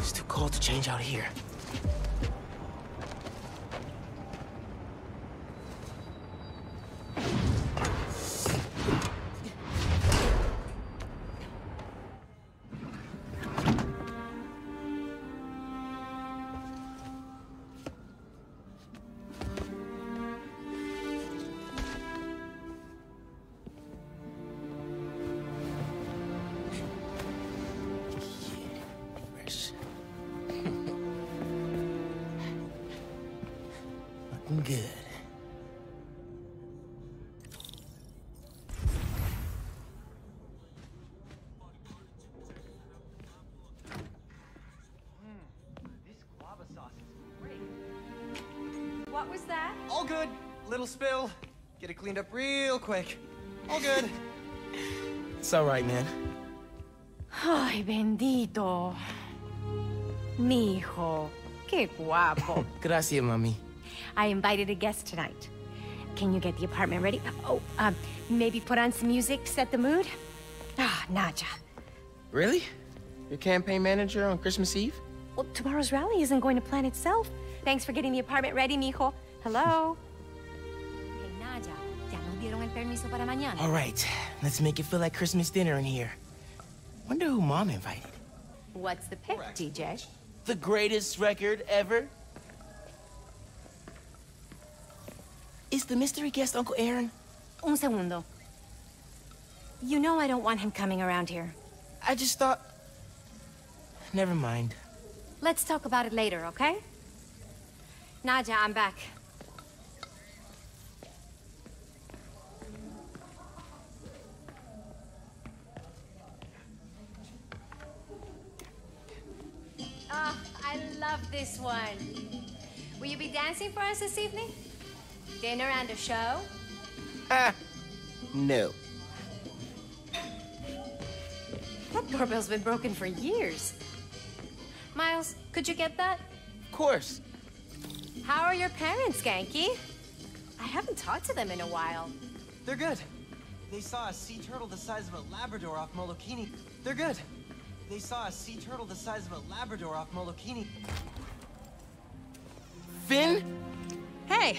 It's too cold to change out here. Little spill. Get it cleaned up real quick. All good. It's all right, man. Ay, bendito. Mi hijo. Qué guapo. Gracias, mami. I invited a guest tonight. Can you get the apartment ready? Oh, um, maybe put on some music, set the mood? Ah, Naja. Really? Your campaign manager on Christmas Eve? Well, tomorrow's rally isn't going to plan itself. Thanks for getting the apartment ready, mijo. Hello? Hey, Naja. ¿Ya nos dieron el permiso para mañana? All right, let's make it feel like Christmas dinner in here. Wonder who Mom invited. What's the pick, DJ? The greatest record ever? Is the mystery guest Uncle Aaron? Un segundo. You know I don't want him coming around here. I just thought... Never mind. Let's talk about it later, okay? Naja, I'm back. Love this one. Will you be dancing for us this evening? Dinner and a show? Ah, no. That doorbell's been broken for years. Miles, could you get that? Of course. How are your parents, Ganke? I haven't talked to them in a while. They're good. They saw a sea turtle the size of a Labrador off Molokini. They're good. They saw a sea turtle the size of a Labrador off Molokini. Phin? Hey,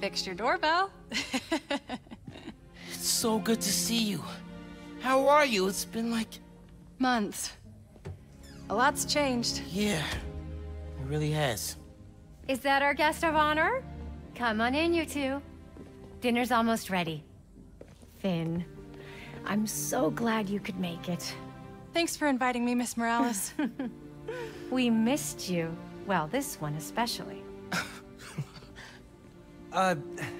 fixed your doorbell. It's so good to see you. How are you? It's been like... Months. A lot's changed. Yeah, it really has. Is that our guest of honor? Come on in, you two. Dinner's almost ready. Phin, I'm so glad you could make it. Thanks for inviting me, Miss Morales. We missed you. Well, this one especially. Uh,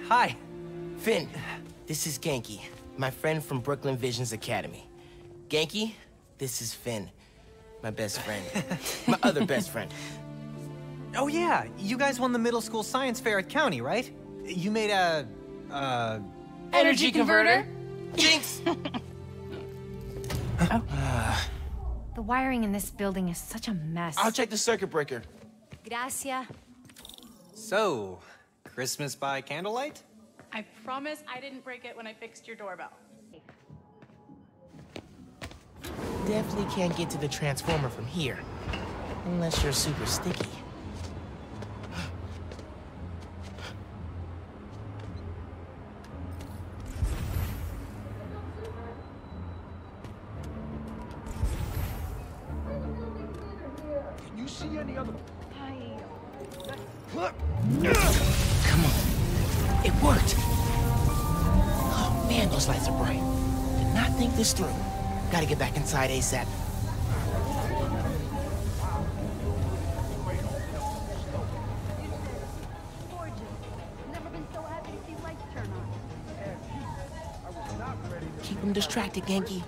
hi. Phin, this is Ganke, my friend from Brooklyn Visions Academy. Ganke, this is Phin, my best friend. my other best friend. Oh yeah, you guys won the middle school science fair at County, right? You made a, uh, Energy converter? Jinx! Oh. The wiring in this building is such a mess. I'll check the circuit breaker. Gracia. so, Christmas by candlelight? I promise I didn't break it when I fixed your doorbell. Definitely can't get to the transformer from here. Unless you're super sticky. Back inside ASAP. Keep him distracted, Ganke.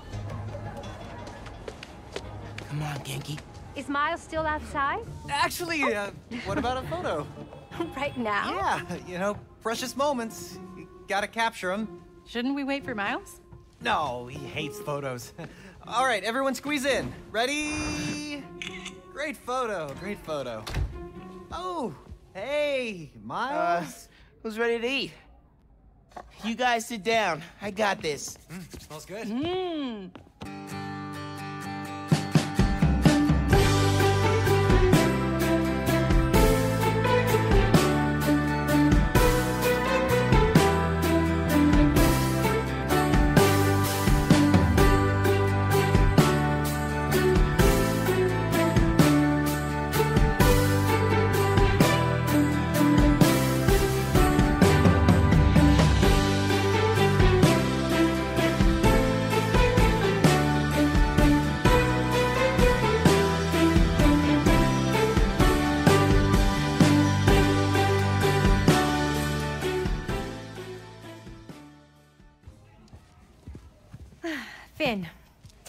Come on, Ganke. Is Miles still outside? Actually, uh, what about a photo? right now? Yeah, you know, precious moments. You gotta capture them. Shouldn't we wait for Miles? No, he hates photos. All right, everyone squeeze in. Ready? Great photo, great photo. Oh, hey, Uh, Miles. who's ready to eat? You guys sit down. I got this. Smells good. Mmm.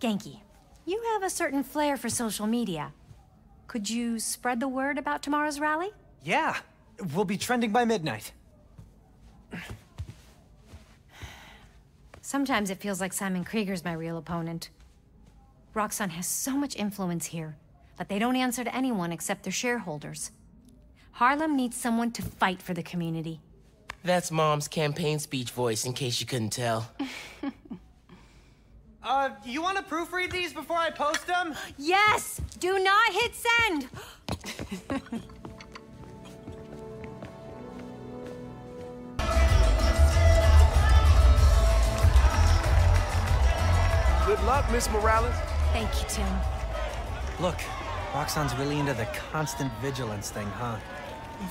Ganke, you have a certain flair for social media. Could you spread the word about tomorrow's rally? Yeah, we'll be trending by midnight. Sometimes it feels like Simon Krieger's my real opponent. Roxxon has so much influence here, but they don't answer to anyone except their shareholders. Harlem needs someone to fight for the community. That's Mom's campaign speech voice, in case you couldn't tell. Uh, you want to proofread these before I post them? Yes! Do not hit send! Good luck, Miss Morales. Thank you, Tim. Look, Roxxon's really into the constant vigilance thing, huh?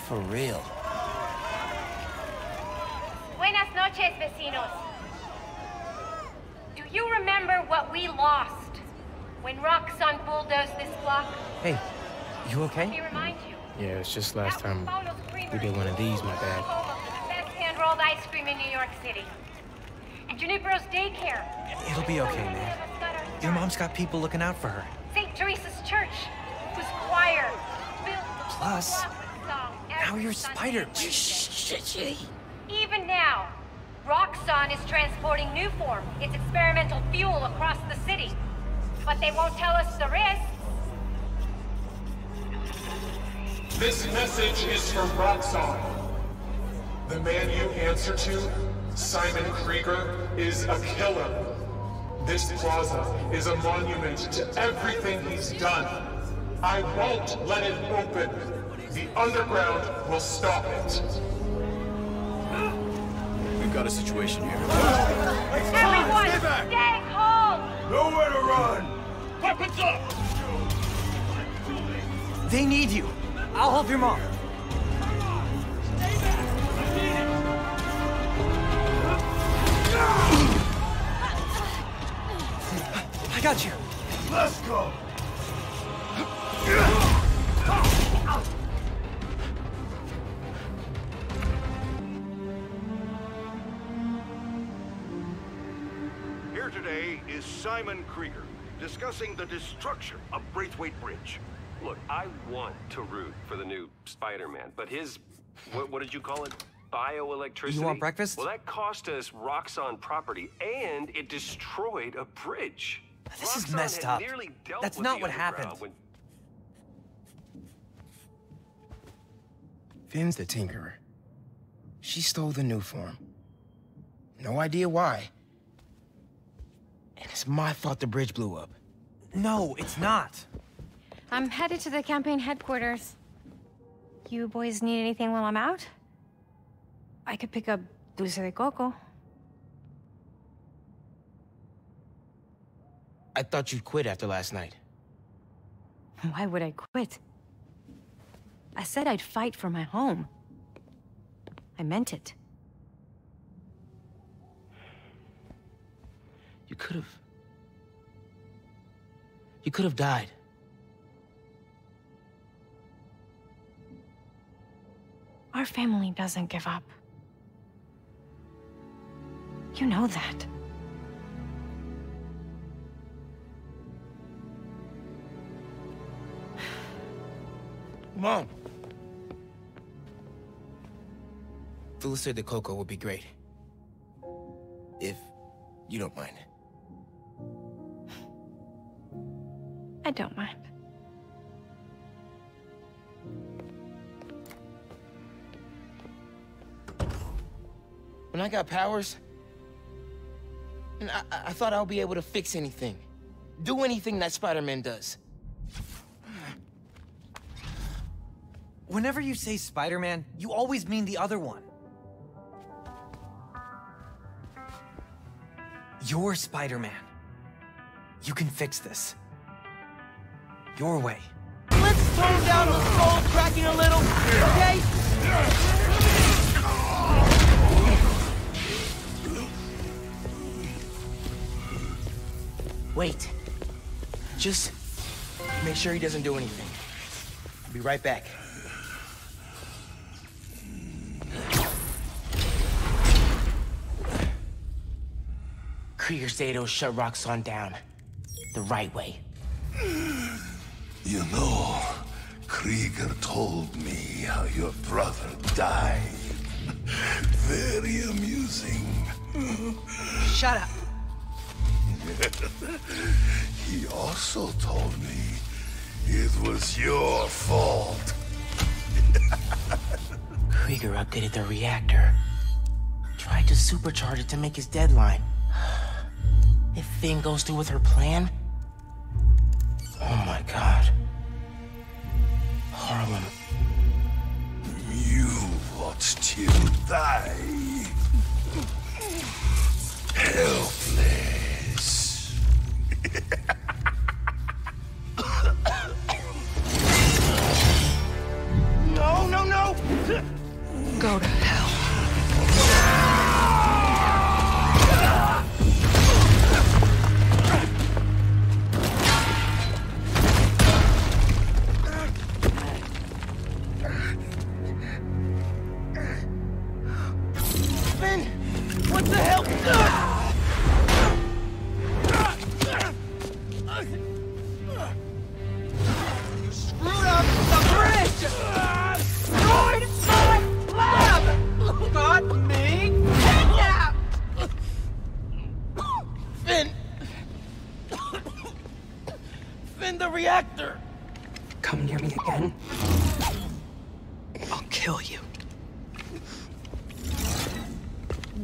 For real. Buenas noches, vecinos. Do you remember what we lost when Roxxon bulldozed this block? Hey, you Let me okay? remind you. Yeah, it's just last time we did one of these, my bad. Home of the best hand-rolled ice cream in New York City. And Junipero's daycare. It'll be okay, man. of us got our Your mom's got people looking out for her. St. Teresa's Church, whose choir built Plus, the Rockwood song now you're Sunday Spider. and Wednesday. Even now, Roxxon is transporting Nuform, its experimental fuel, across the city. But they won't tell us the risk. This message is from Roxxon. The man you answer to, Simon Krieger, is a killer. This plaza is a monument to everything he's done. I won't let it open. The underground will stop it. We've got a situation here. Everyone, stay calm! Nowhere to run! Weapons up! They need you. I'll help your mom. I got you. Let's go! Is Simon Krieger, discussing the destruction of Braithwaite Bridge. Look, I want to root for the new Spider-Man, but his, what, what did you call it? Bioelectricity? You want breakfast? Well, that cost us Roxxon property, and it destroyed a bridge. This is messed up. nearly dealt That's with not the what happened. when- Phin's the Tinkerer. She stole the Nuform. No idea why. And it's my fault the bridge blew up. No, it's not. I'm headed to the campaign headquarters. You boys need anything while I'm out? I could pick up dulce de coco. I thought you'd quit after last night. Why would I quit? I said I'd fight for my home. I meant it. You could have. You could have died. Our family doesn't give up. You know that. Mom. Dulce de coco would be great. If you don't mind. I don't mind. When I got powers, and I, I I thought I would be able to fix anything. Do anything that Spider-Man does. Whenever you say Spider-Man, you always mean the other one. You're Spider-Man. You can fix this. Your way. Let's tone down the skull cracking a little, okay? Wait. Just make sure he doesn't do anything. I'll be right back. Krieger Zato shut Roxxon down. The right way. You know, Krieger told me how your brother died. Very amusing. Shut up. He also told me it was your fault. Krieger updated the reactor. Tried to supercharge it to make his deadline. If Phin goes through with her plan... Oh my god. Watched him die. Helpless. No, no, no! Go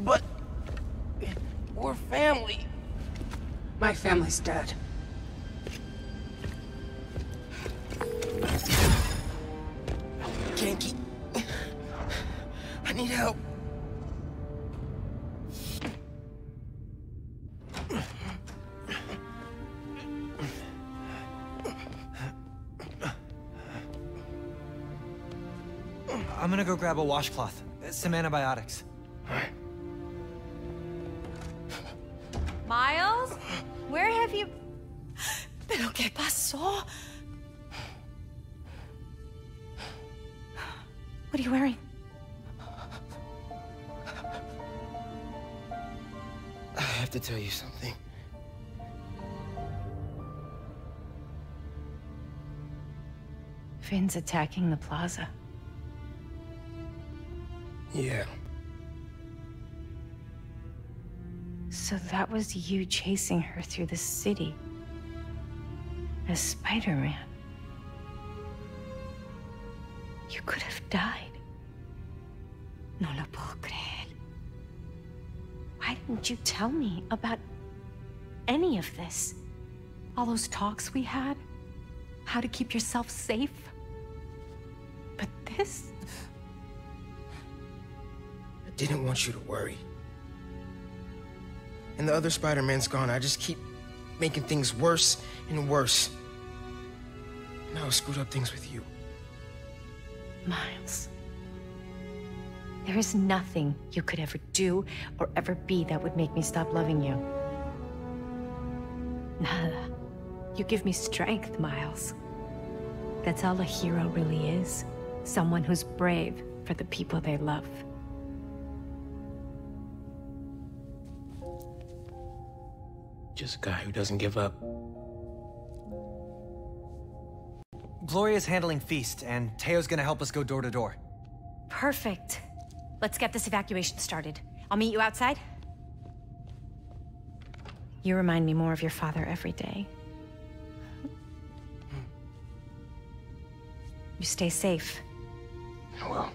But... We're family. My family's dead. Ganke. I need help. I'm gonna go grab a washcloth. Uh, some antibiotics. Have to tell you something. Finn's attacking the plaza. Yeah. So that was you chasing her through the city. As Spider-Man. You could have died. You tell me about any of this? All those talks we had? How to keep yourself safe? But this? I didn't want you to worry. And the other Spider-Man's gone. I just keep making things worse and worse. Now I screwed up things with you. Miles. There is nothing you could ever do or ever be that would make me stop loving you. Nada. You give me strength, Miles. That's all a hero really is. Someone who's brave for the people they love. Just a guy who doesn't give up. Gloria's handling Feast, and Teo's gonna help us go door to door. Perfect. Let's get this evacuation started. I'll meet you outside. You remind me more of your father every day. Hmm. You stay safe. Well. Hey,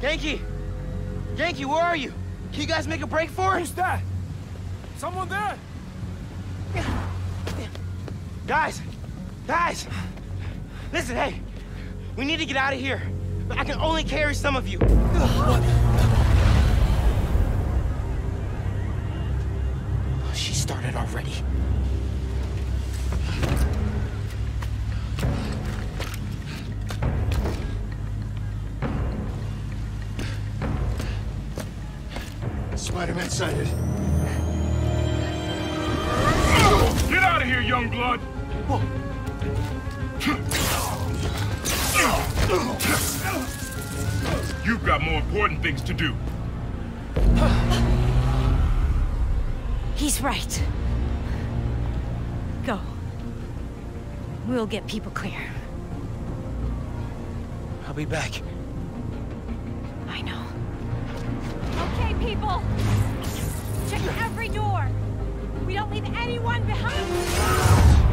Ganke! Ganke, where are you? Can you guys make a break for it? Who's that? Someone there? Guys! Guys! Listen, hey! We need to get out of here. I can only carry some of you. She started already. Spider-Man sighted. Get out of here, young blood! You've got more important things to do. He's right. Go. We'll get people clear. I'll be back. I know. Okay, people! Check every door! We don't leave anyone behind!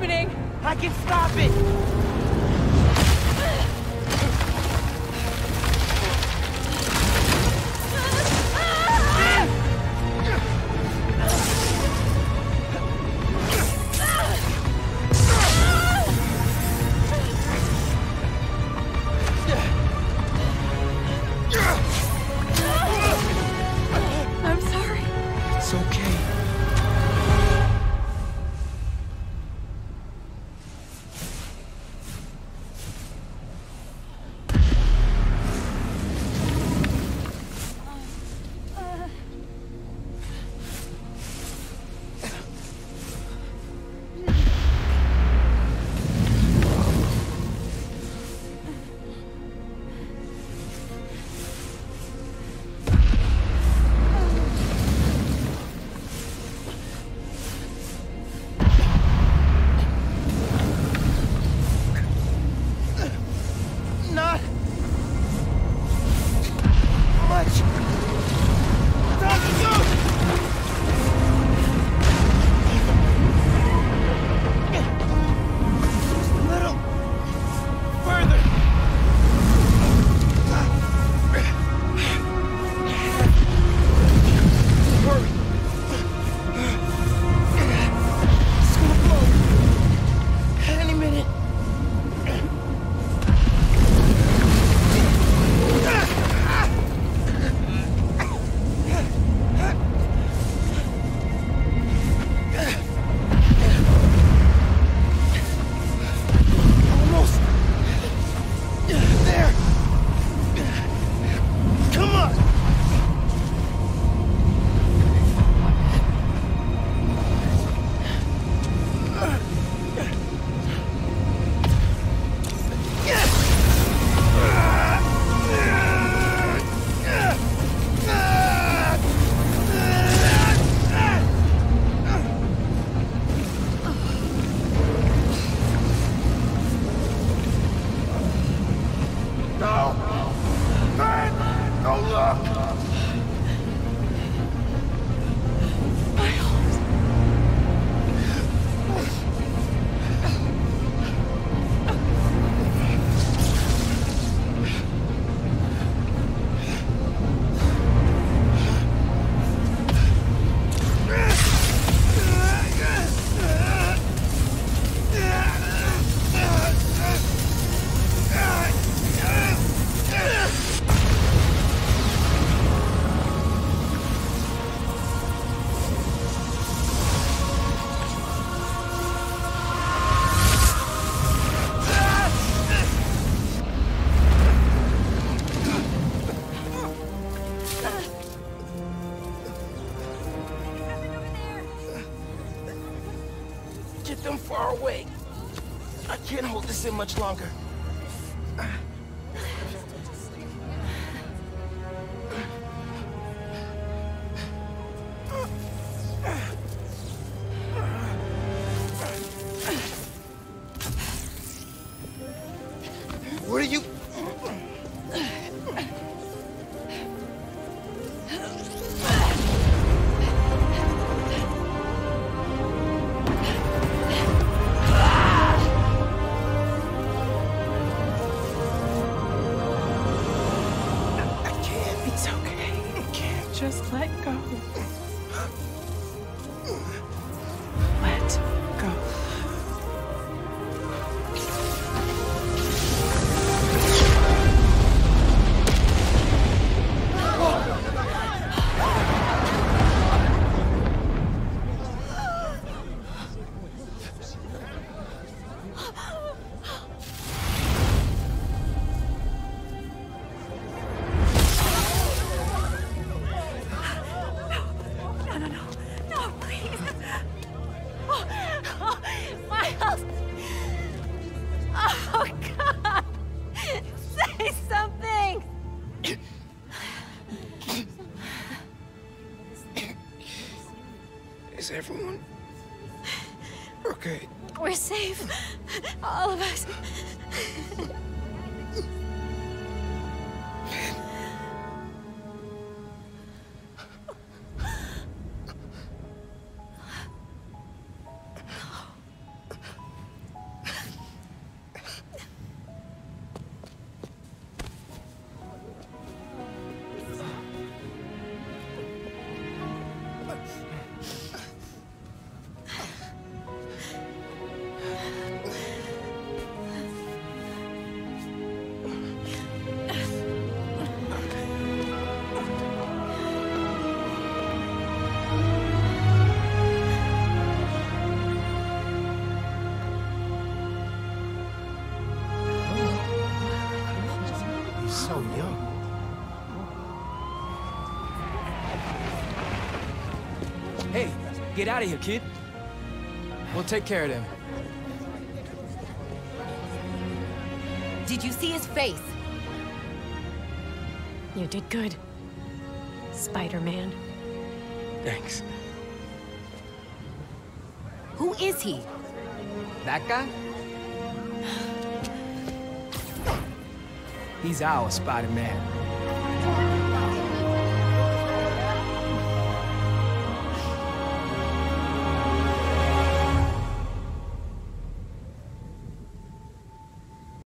Happening. I can't hold this in much longer. Uh, ます。Get out of here, kid. We'll take care of them. Did you see his face? You did good. Spider-Man. Thanks. Who is he? That guy? He's our Spider-Man.